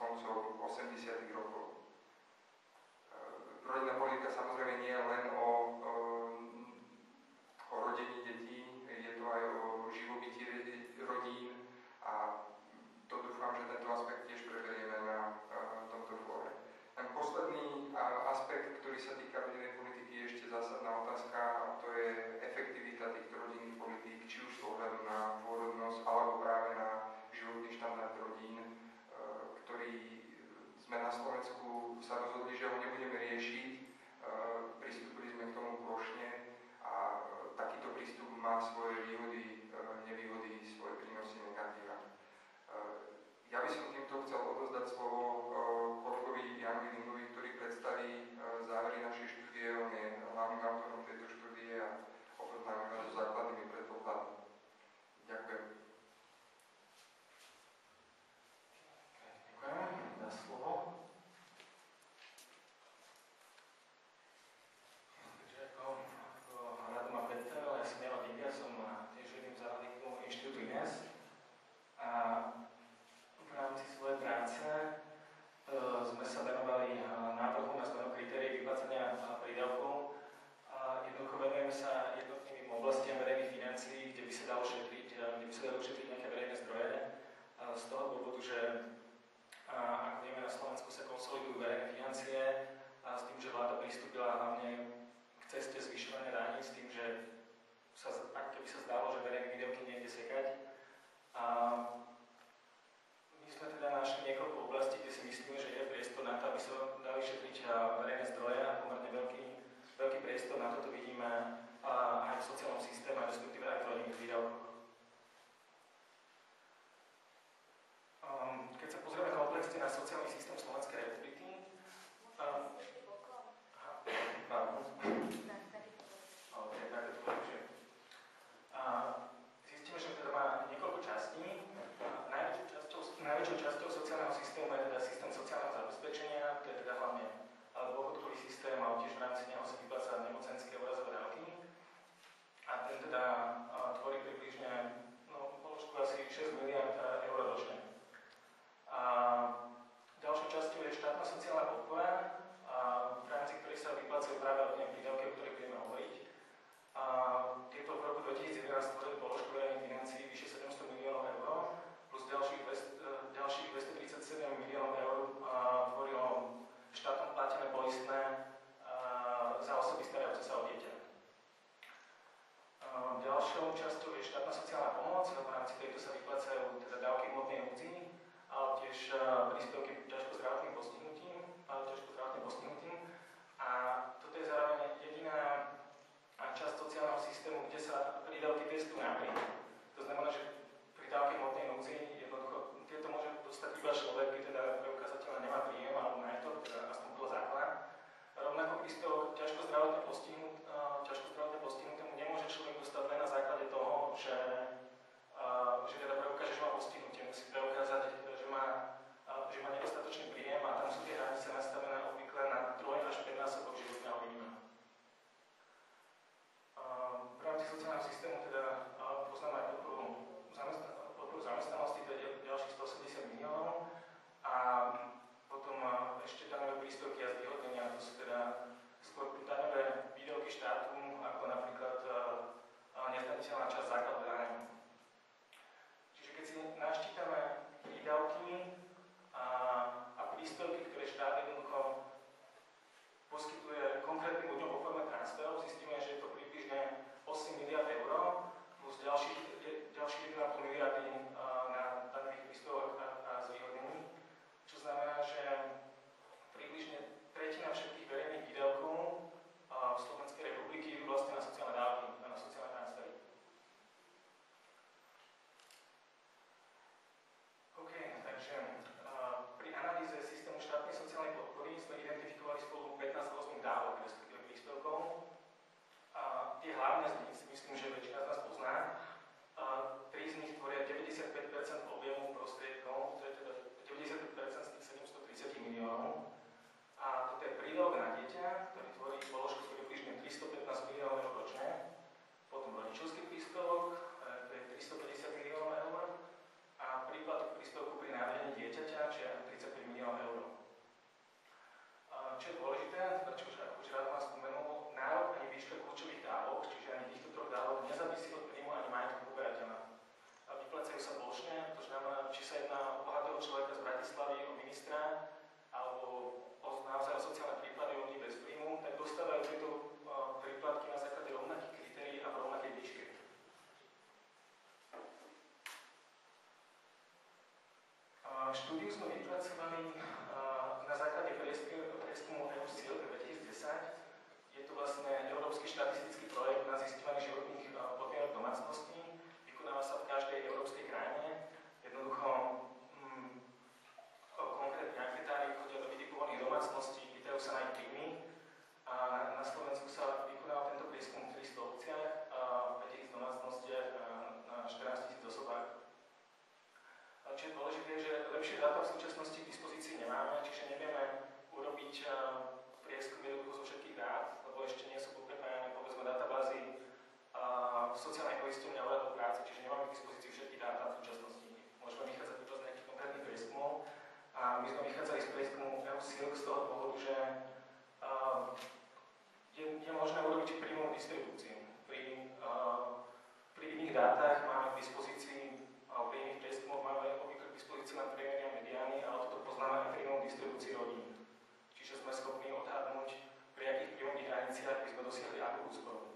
qual o seu, štúdiu sme vypracovali na základe prieskumu EU síl, ktoré Je to vlastne Európsky štatistický sociálnej poistovne a úradov práce, čiže nemáme k dispozícii všetky dáta v súčasnosti. Môžeme vychádzať iba z nejakých konkrétnych prieskumov a my sme vychádzali z prieskumu EUSILK z toho dôvodu, že uh, je, je možné urobiť príjmovú distribúciu. Pri, uh, pri iných dátach máme k dispozícii, alebo pri iných prieskumoch máme obvykle k dispozícii len priemery a mediány, ale toto poznáme aj príjmovú distribúcii rodín. Čiže sme schopní odhadnúť, pri akých príjmových hraniciach by sme dosiahli akú úsporu.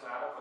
that's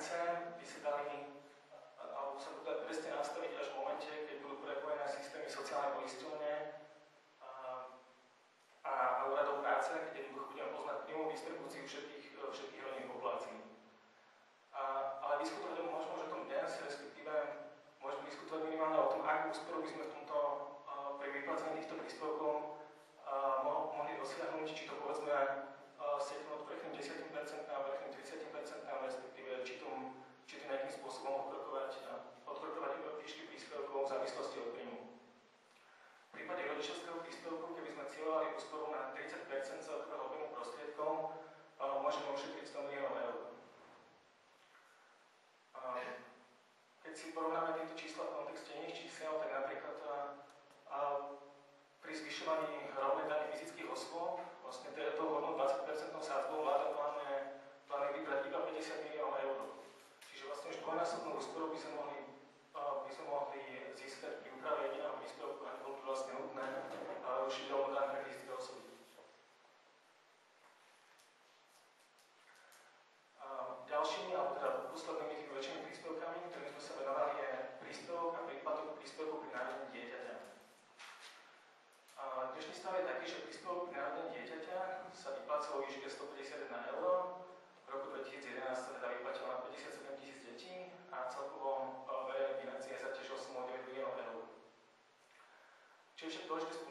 character Čo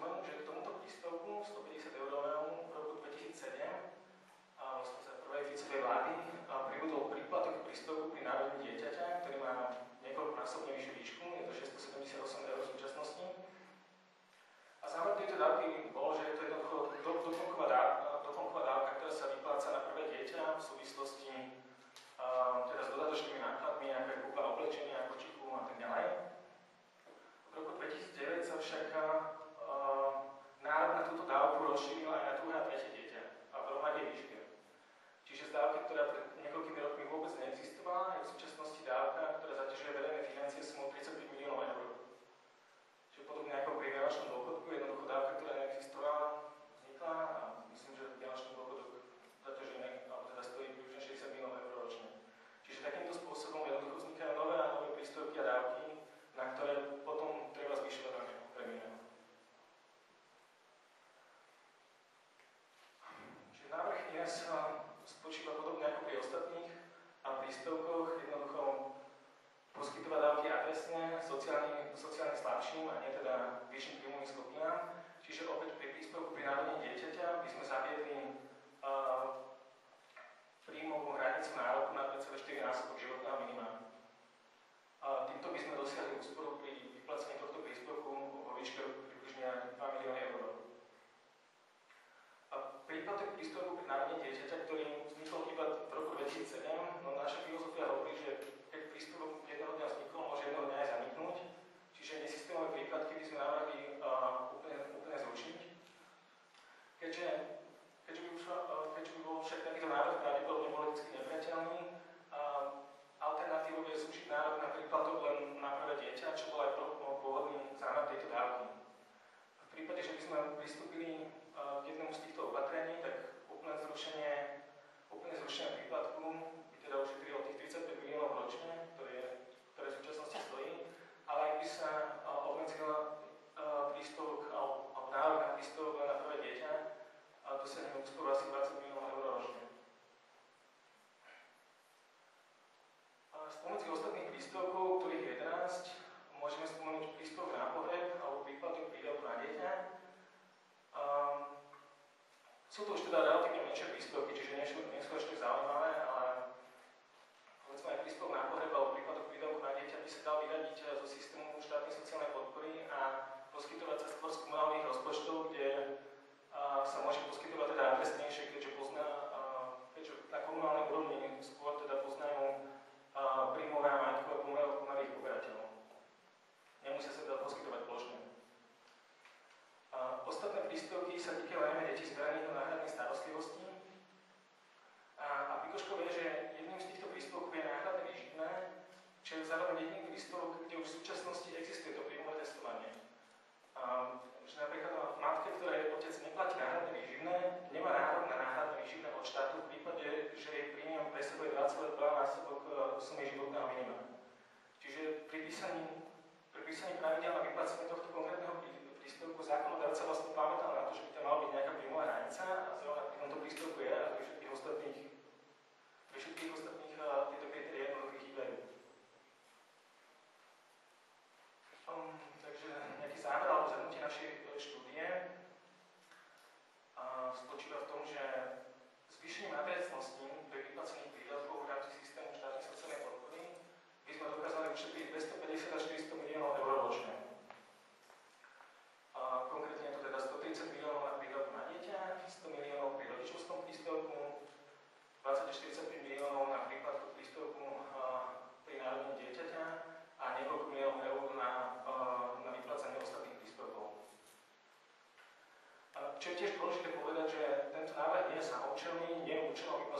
Człowiek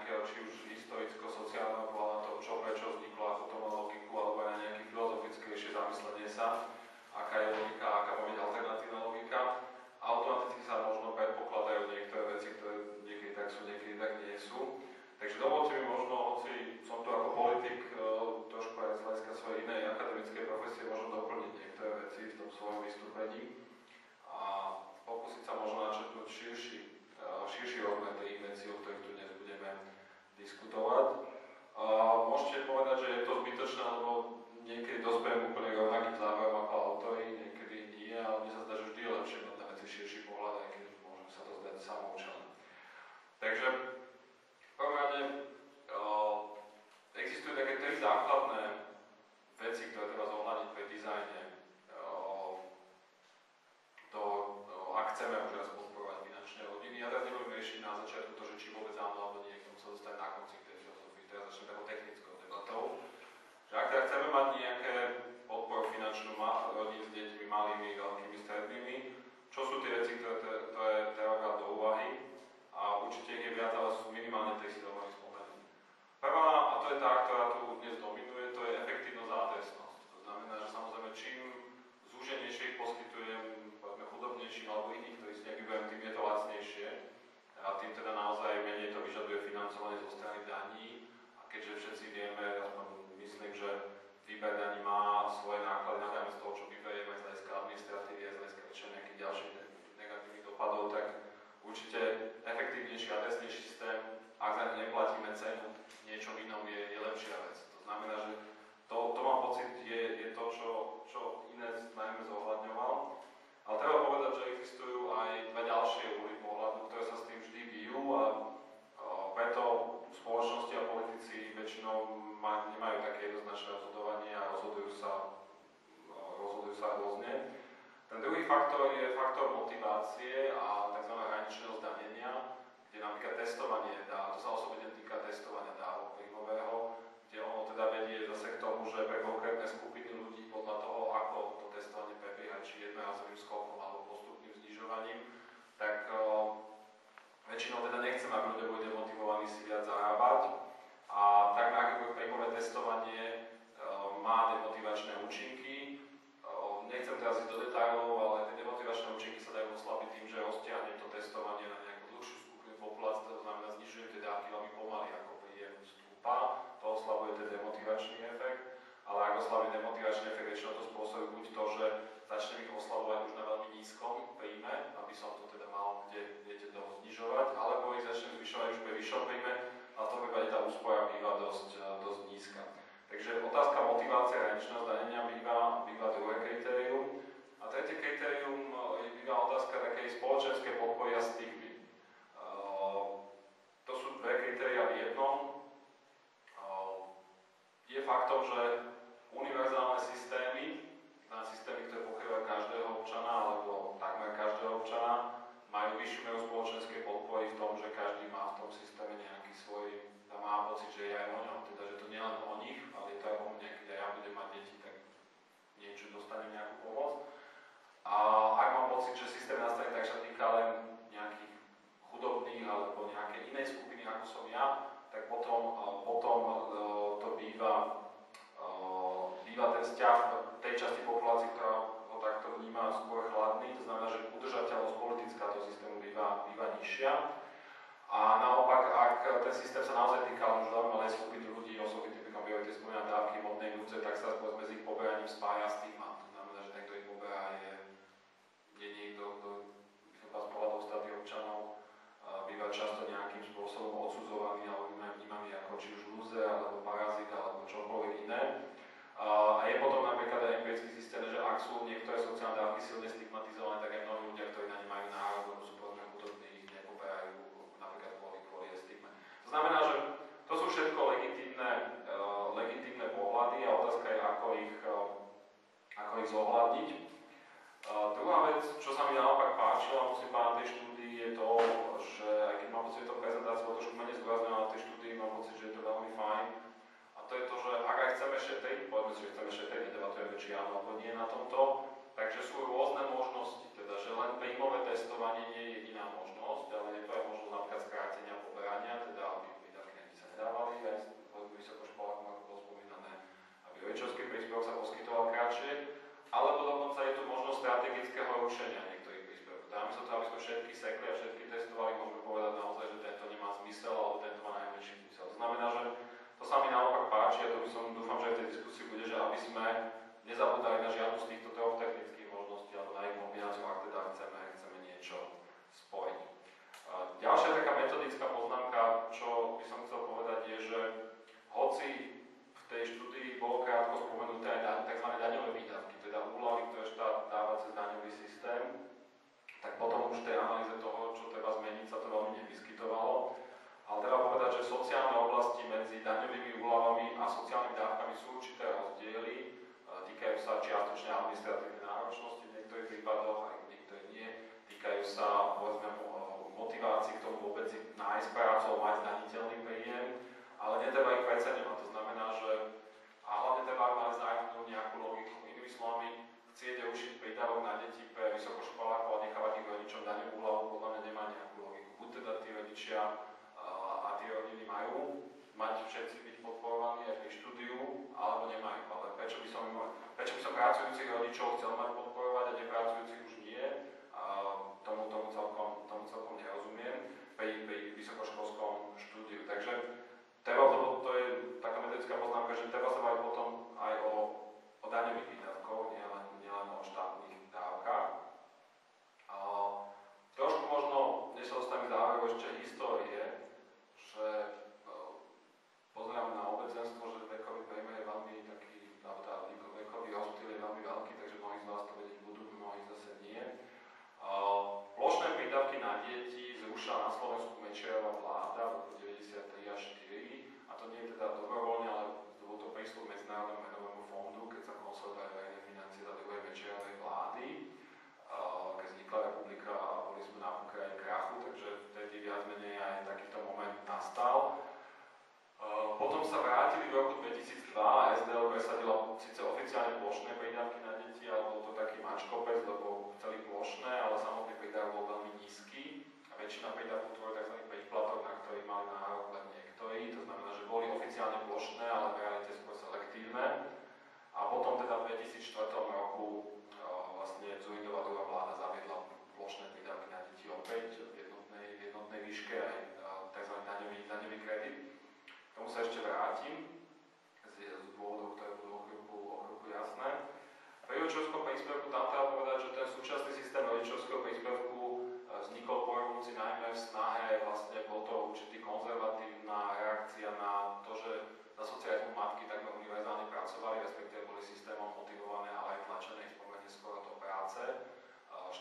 nejakého či už historicko-sociálneho pohľadu toho, čo prečo vzniklo, ako to má logiku, alebo aj nejaké filozofickejšie zamyslenie sa,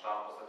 examples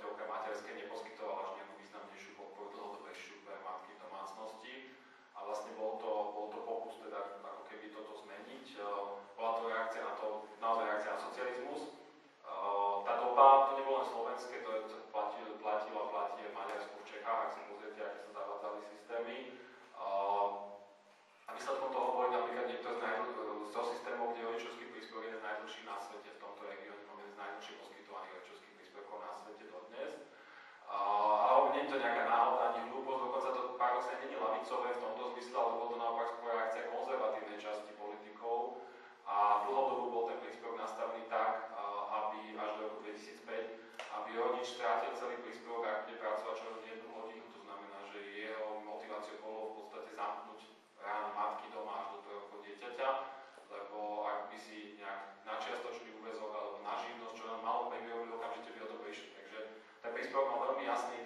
to nejaká náhoda, ani hlúposť, dokonca to paradoxne není lavicové v tomto zmysle, ale bol to naopak skôr reakcia konzervatívnej časti politikov a dlhodobo bol ten príspevok nastavený tak, aby až do roku 2005, aby rodič strátil celý príspevok a bude pracovať čo len jednu hodinu, to znamená, že jeho motiváciou bolo v podstate zamknúť ráno matky doma až do prvého dieťaťa, lebo ak by si nejak na čiastočný úvezok alebo na živnosť, čo nám malo, tak by okamžite by o to prišli. Takže ten príspevok mal veľmi jasný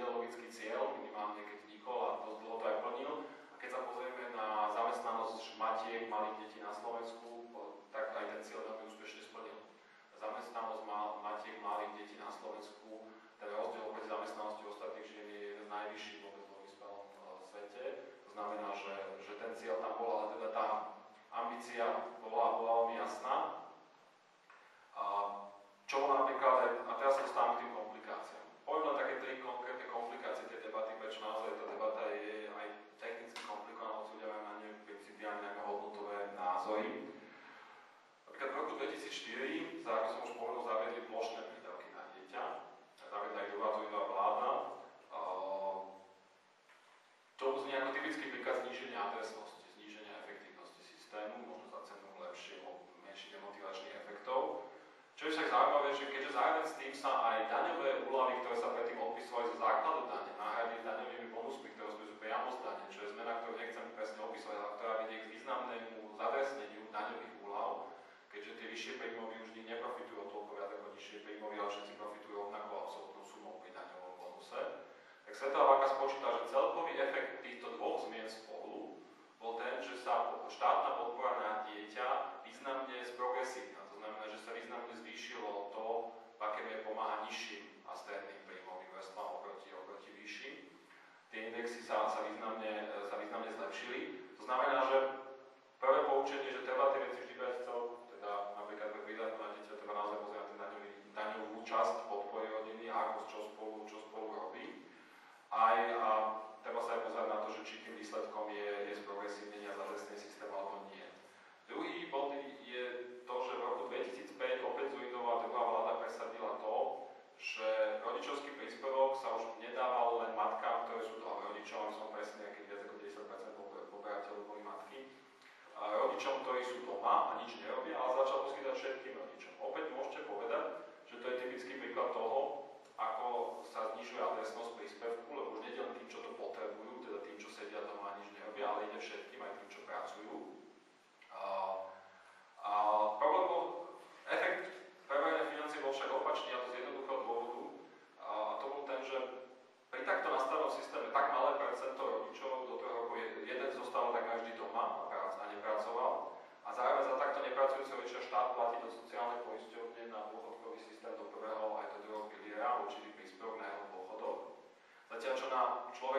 which Lord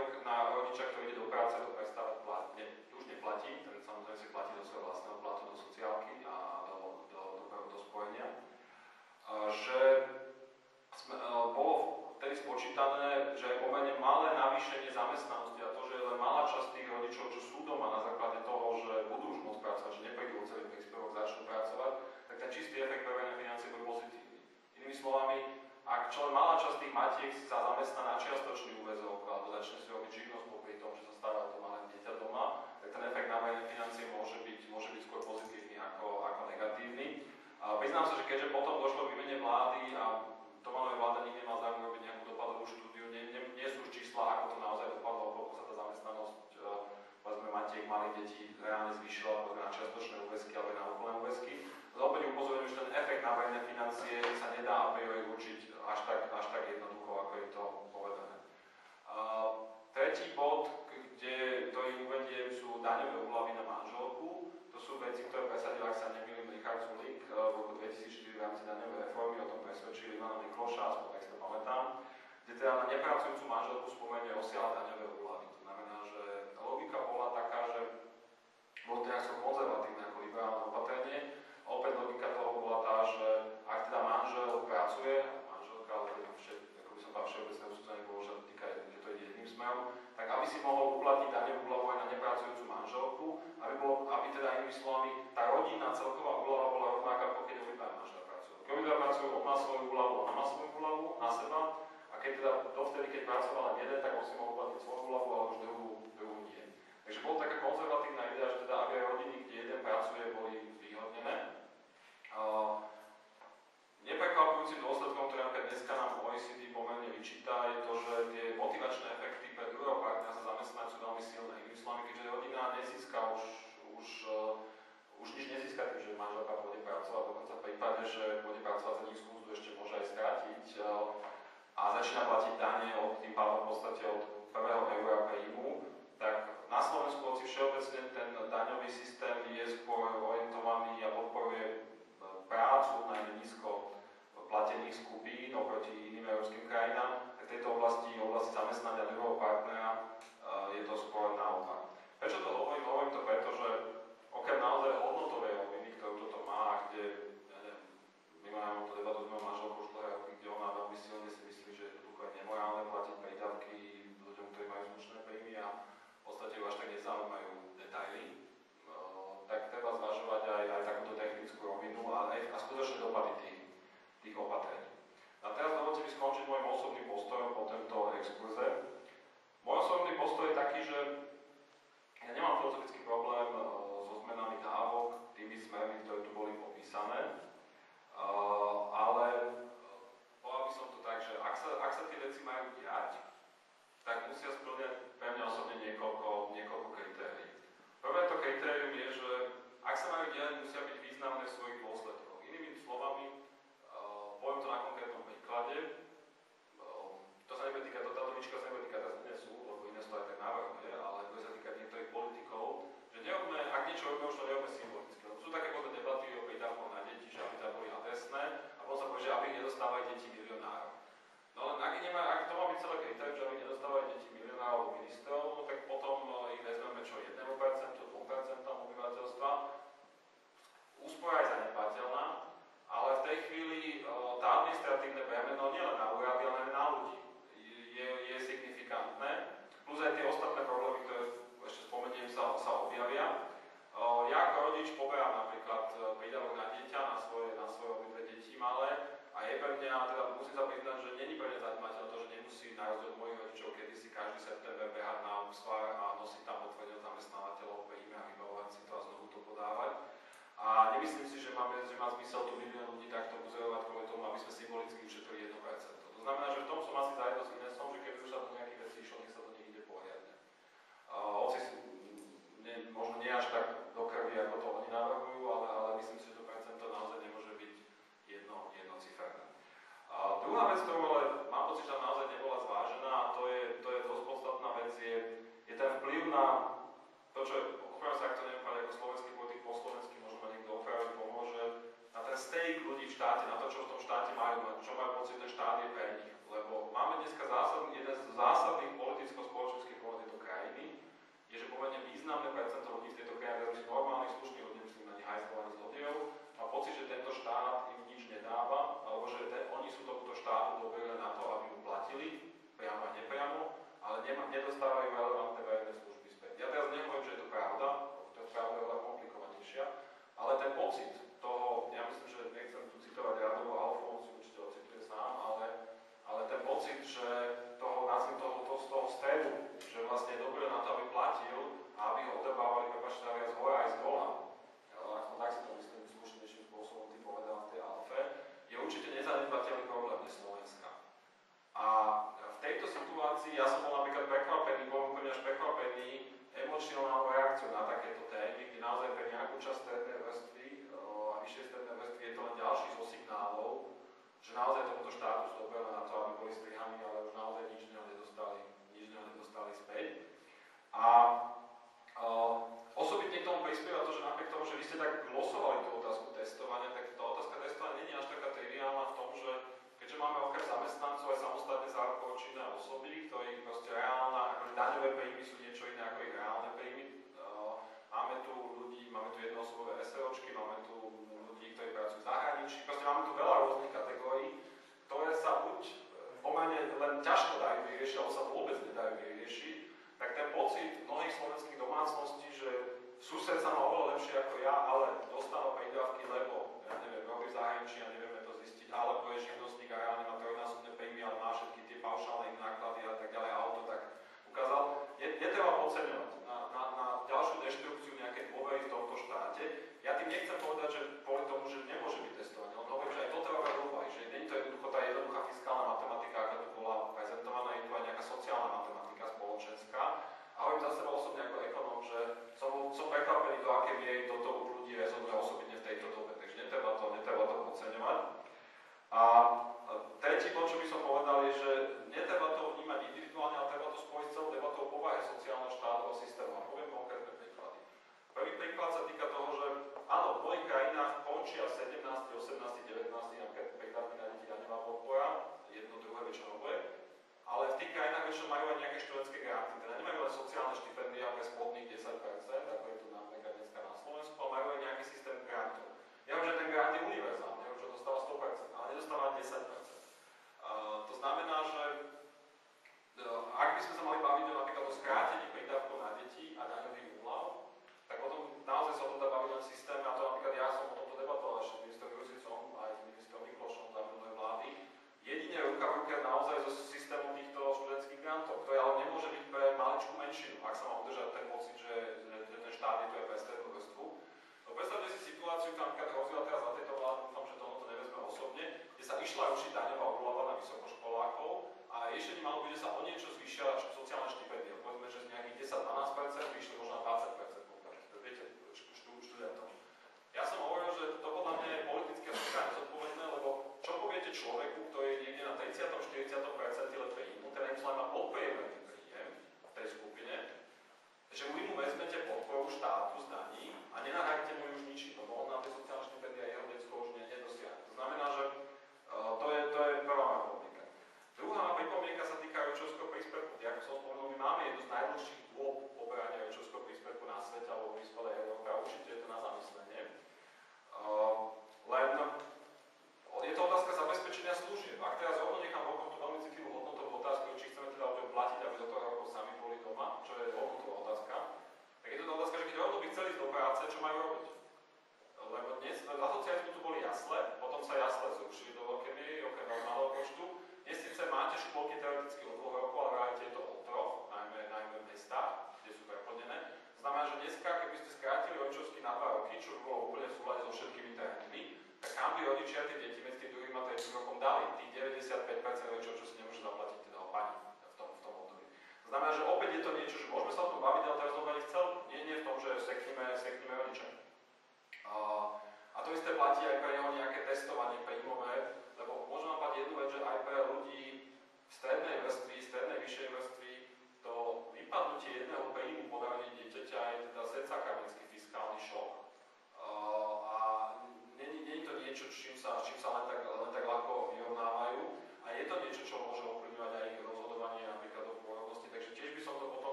priznám sa, že keďže potom došlo k výmene vlády a Tomanovej vláda nikdy nemá záujem robiť nejakú dopadovú štúdiu, nie, nie, nie sú čísla, ako to naozaj dopadlo, koľko sa tá zamestnanosť, e, povedzme, matiek, malých detí reálne zvýšila, povedzme, na čiastočné úväzky alebo na úplné úväzky. Ale opäť upozorňujem, že ten efekt na verejné financie sa nedá a priori určiť až tak, až tak jednoducho, ako je to povedané. Uh, tretí bod, teda na nepracujúcu manželku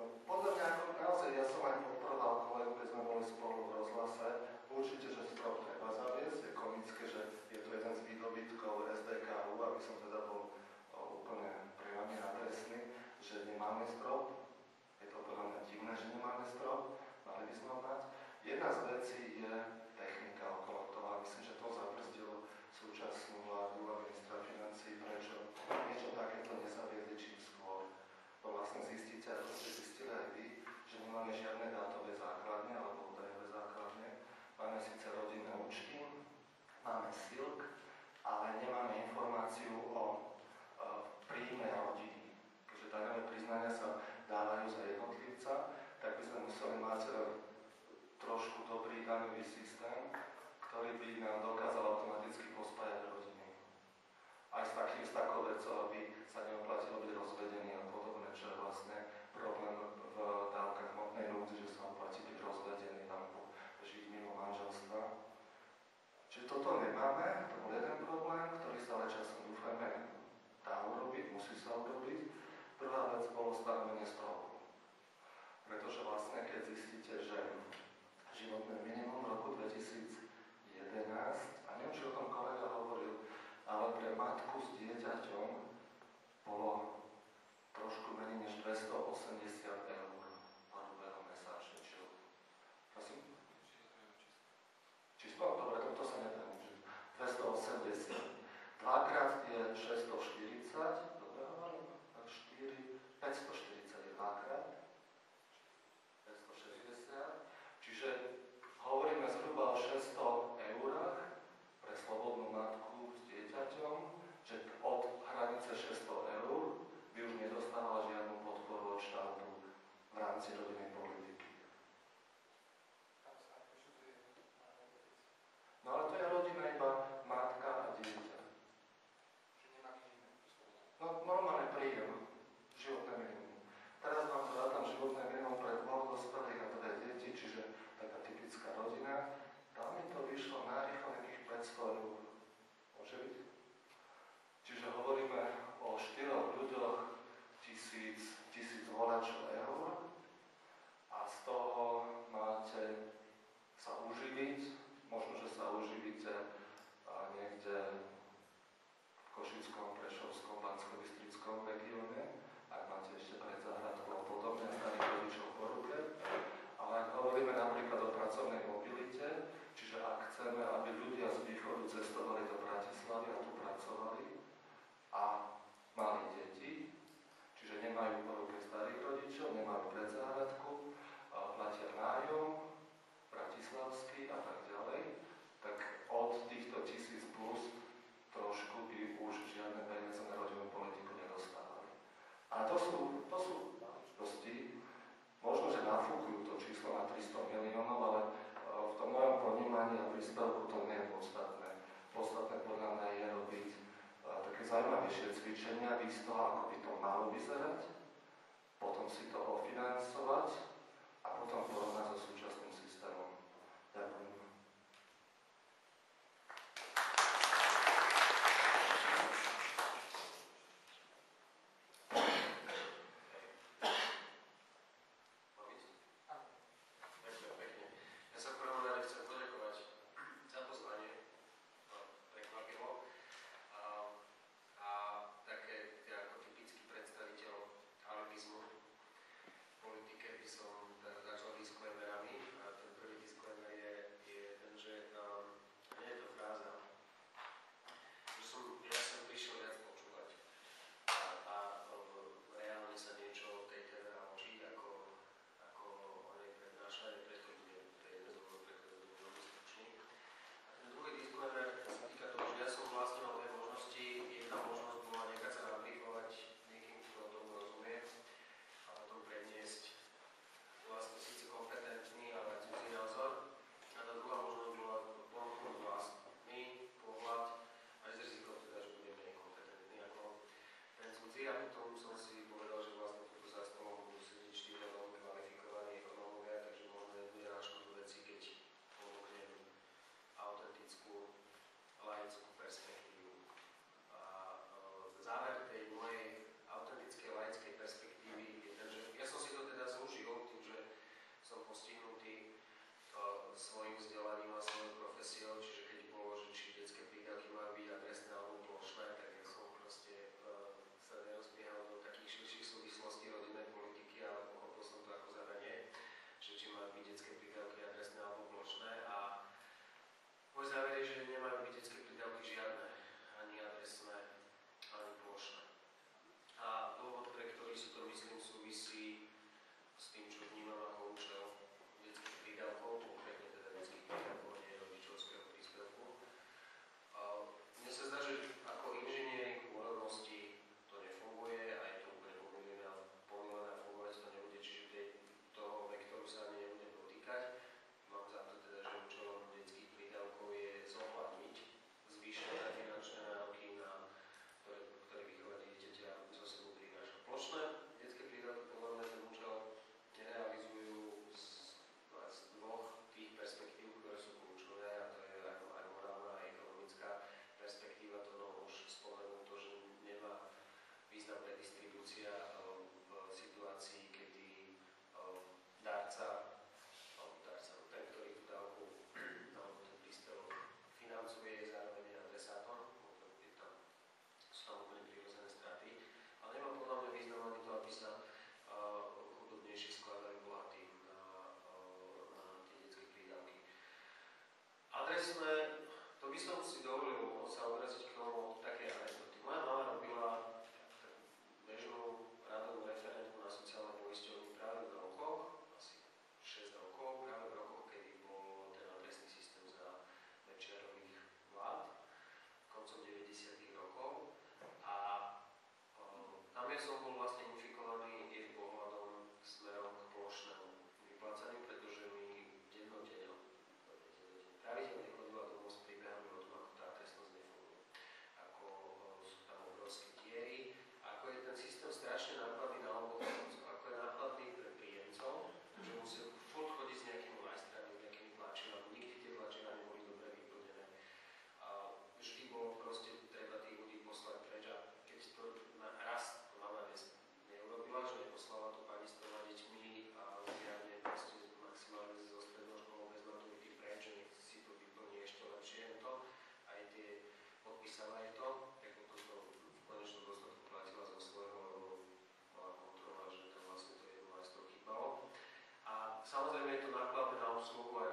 No, podľa mňa ako naozaj, ja som ani odprodal kolegu, keď sme boli spolu v rozhlase, určite, že strop treba zaviesť. Je komické, že je to jeden z výdobytkov SDKU, aby som teda bol e, úplne priamy presný, že nemáme strop. Je to podľa mňa divné, že nemáme strop, mali by sme mať. Jedna z vecí je technika okolo toho myslím, že to zabrzdilo súčasnú vládu nemáme žiadne dátové základne alebo údajové základne. Máme síce rodinné účty, máme silk, ale nemáme informáciu o e, príjme rodiny. Keďže daňové priznania sa dávajú za jednotlivca, tak by sme museli mať e, trošku dobrý daňový systém, ktorý by nám dokázal automaticky pospájať rodiny. Aj s, takým, s takou vecou, aby sa neoplatilo byť rozvedený a podobne, čo je vlastne problém v nehrúdzi, že sa oplatí byť rozvedený alebo žiť mimo manželstva. Čiže toto nemáme, to bol jeden problém, ktorý sa ale časom dúfame dá urobiť, musí sa urobiť. Prvá vec bolo stanovenie stropu. Pretože vlastne, keď zistíte, že životné minimum roku 2011, a neviem, či o tom kolega hovoril, ale pre matku s dieťaťom bolo trošku menej než 280 eur no dobre, toto sa nedá 280. Dvakrát je 640, zaujímavé cvičenia výz toho, ako by to malo vyzerať. svojim vzdelaním a svojou profesiou, čiže keď položím, či detské prídavky majú byť adresné alebo plošné, tak ja som proste uh, sa nerozbiehal do takých širších súvislostí rodinnej politiky, ale pochopil som to ako zadanie, že či majú byť detské prídavky adresné alebo plošné a môj záver je, že nemajú byť detské prídavky žiadne, ani adresné, ani plošné. A dôvod, pre ktorý si to myslím, súvisí som si dovolil sa odraziť k tomu také ale sa majetom, ako to som v konečnom dôsledku platila zo svojho, mala kontrola, že to vlastne to je vlastne chýbalo. A samozrejme je to nákladné na obsluhu aj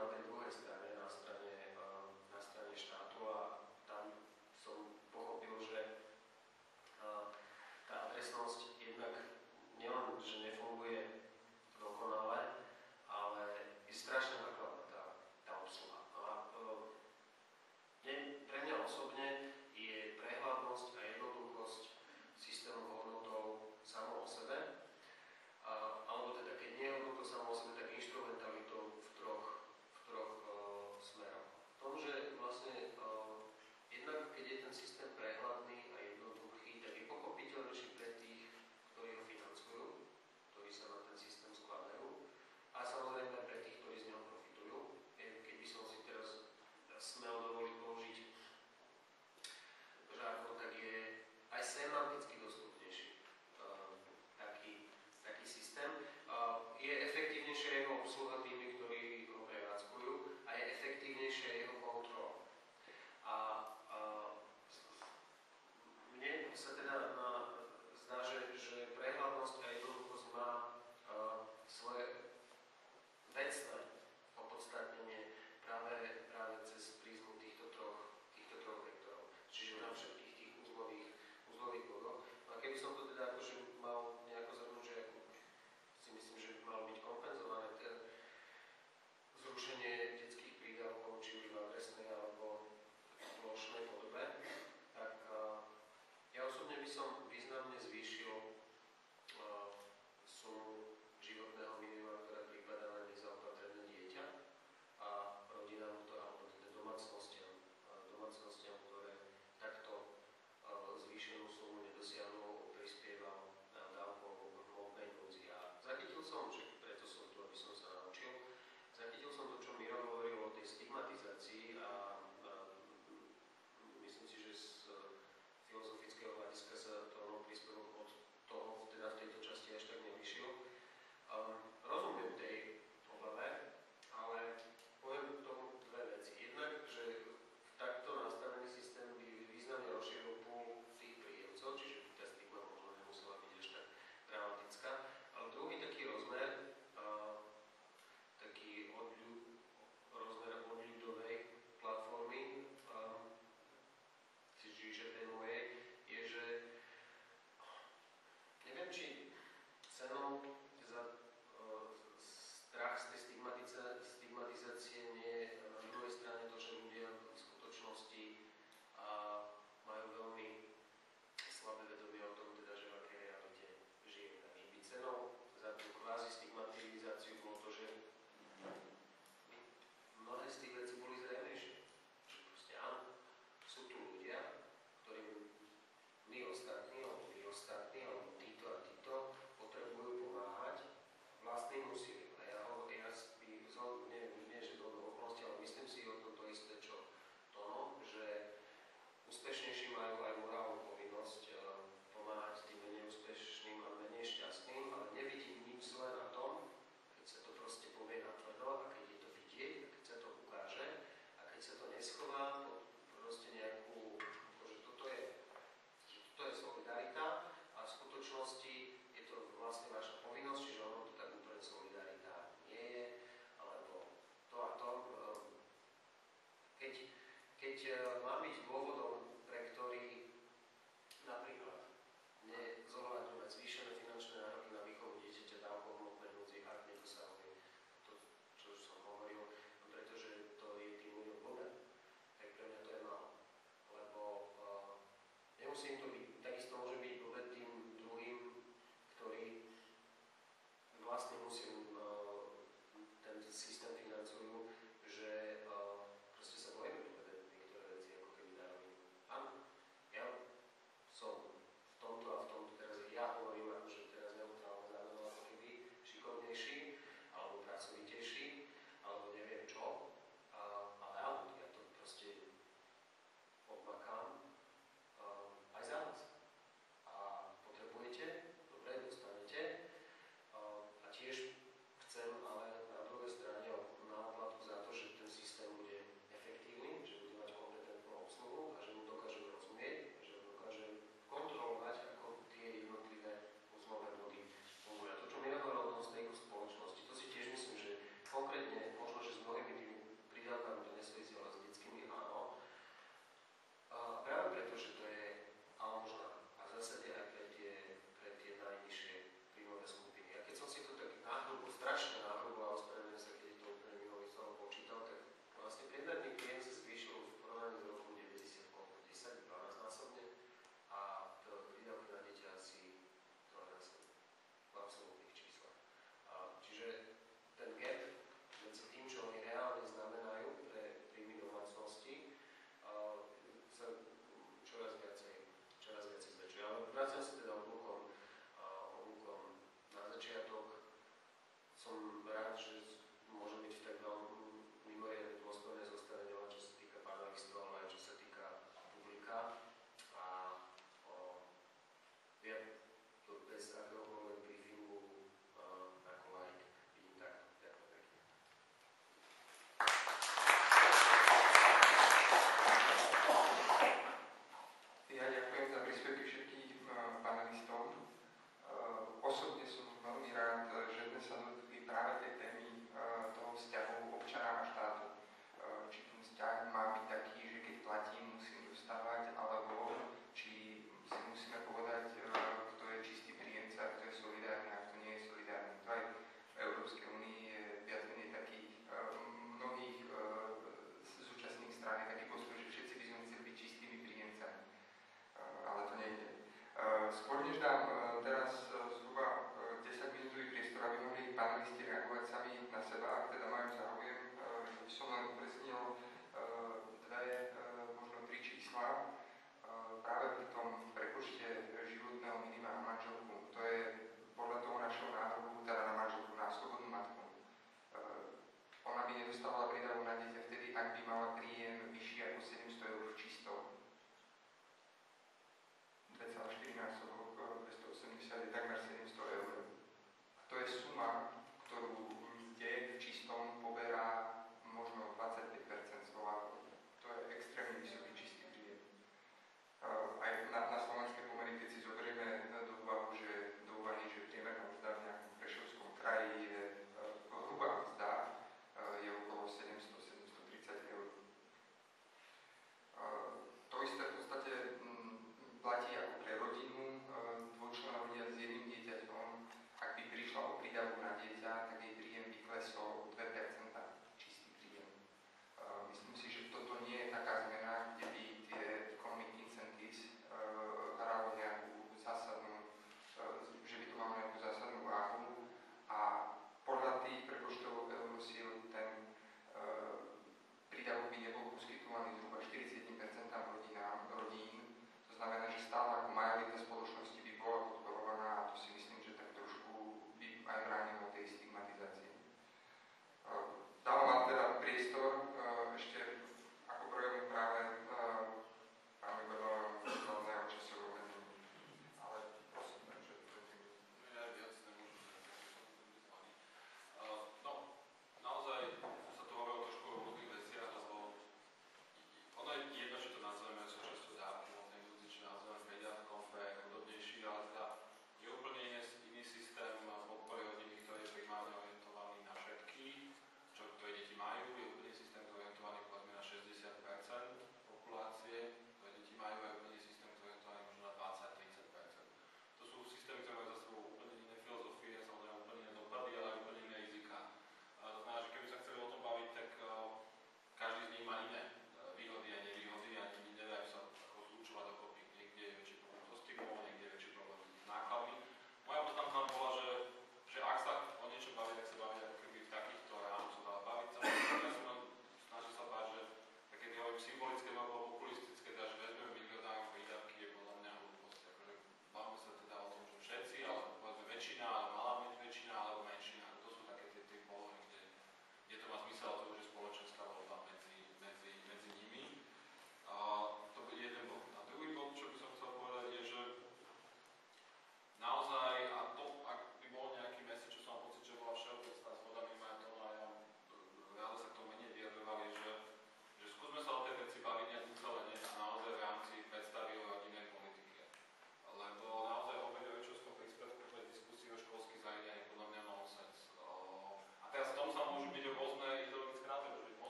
keď eh, má byť dôvodom,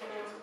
Thank you.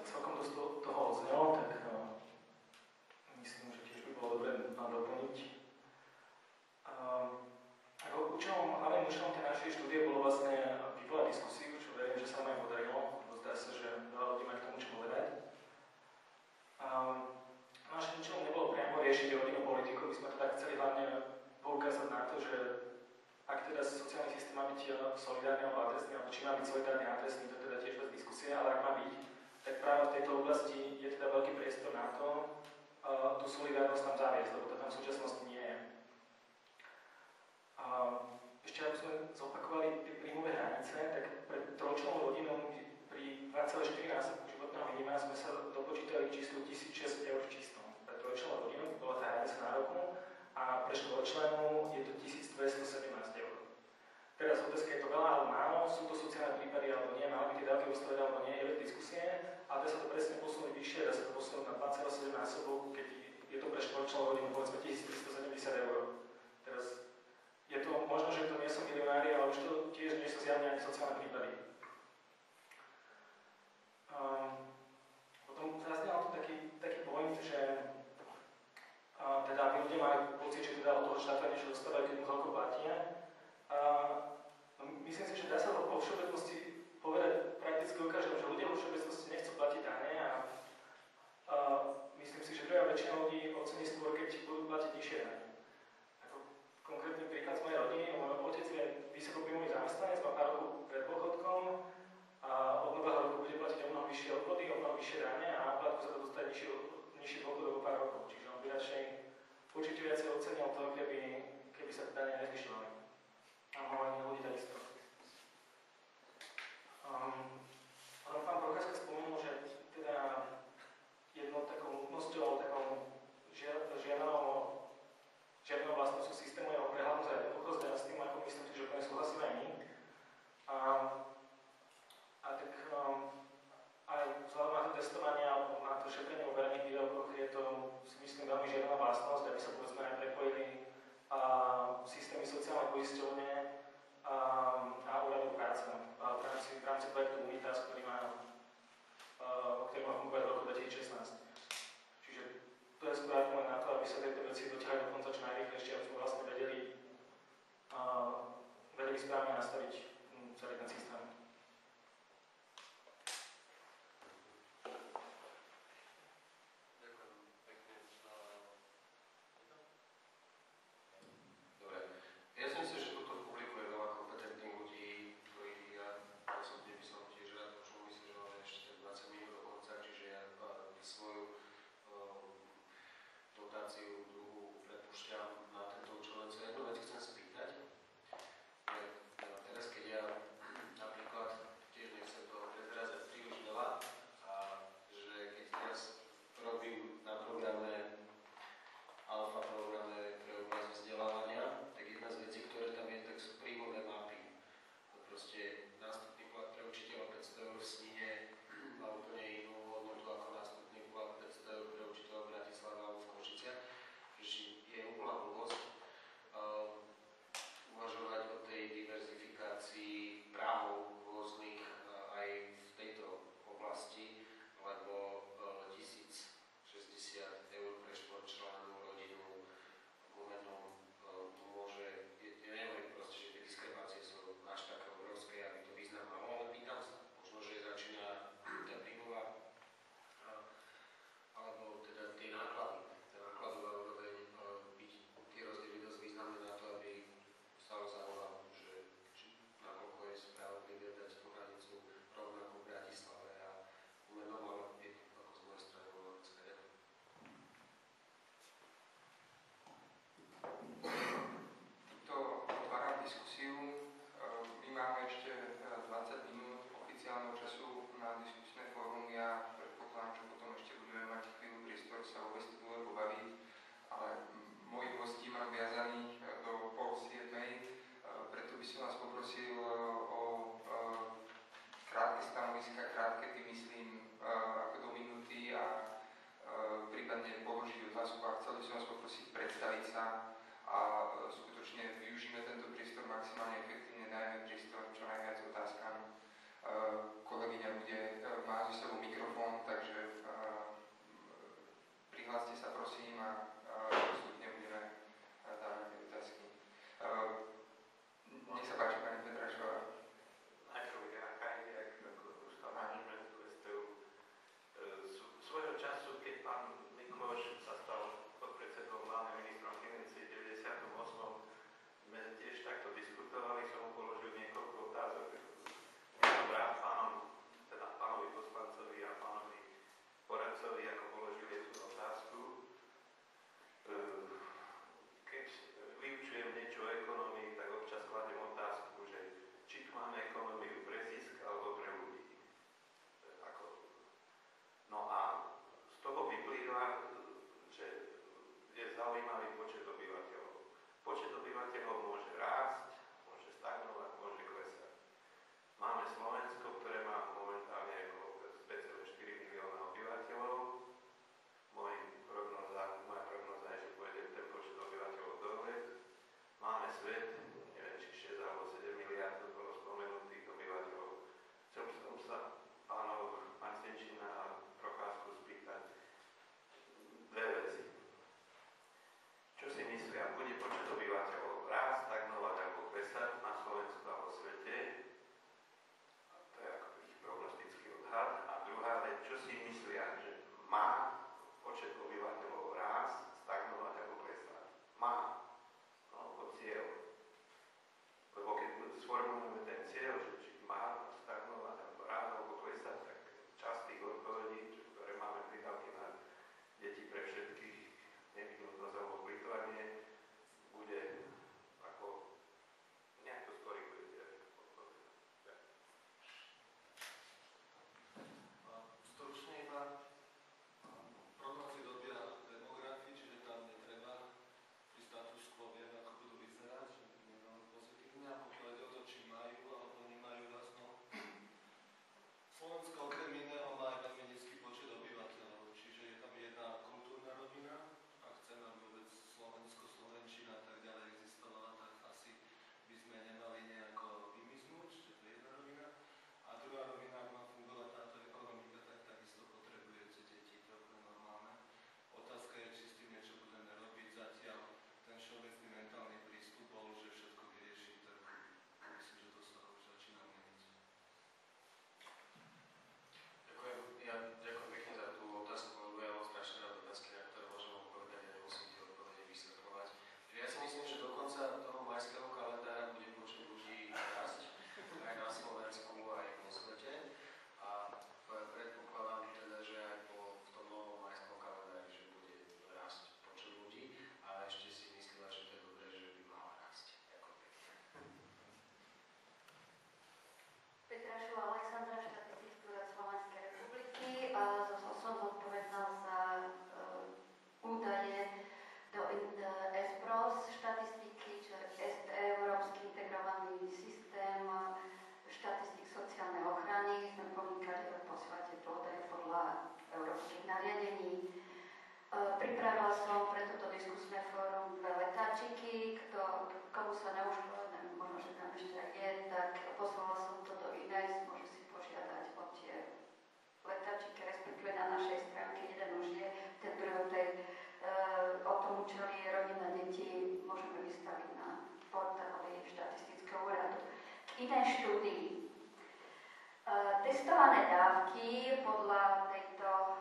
výčitné štúdii. E, testované dávky podľa tejto e,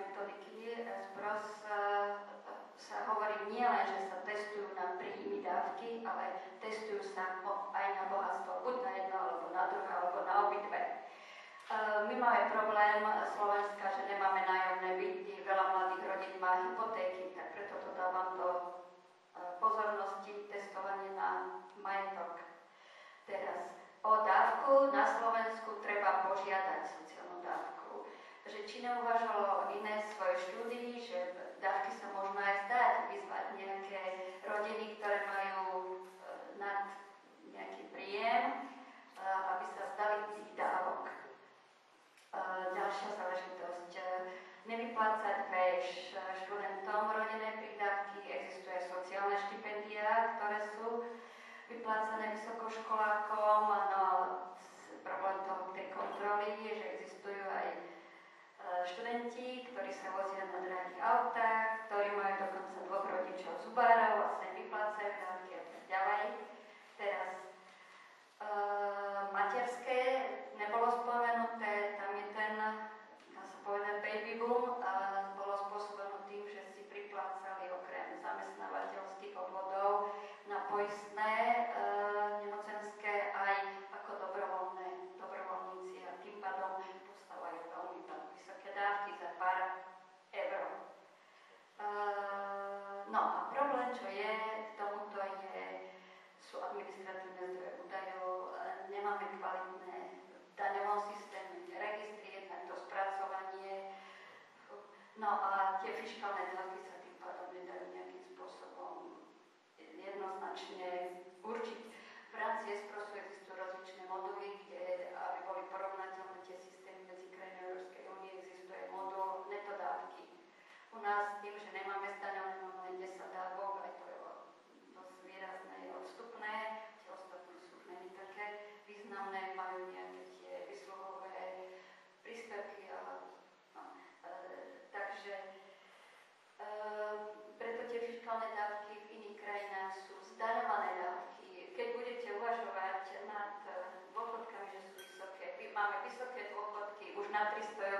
metodiky e, SBROS sa hovorí nielen, že sa testujú na príjmy dávky, ale testujú sa aj na bohatstvo, buď na jedno, alebo na druhé, alebo na obidve. My máme problém Slovenska, že nemáme väčšinou uvažovalo iné svoje štúdie. на 300